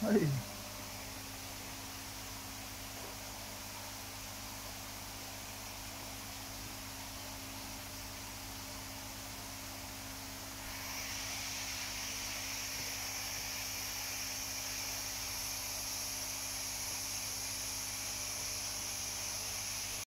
Aí.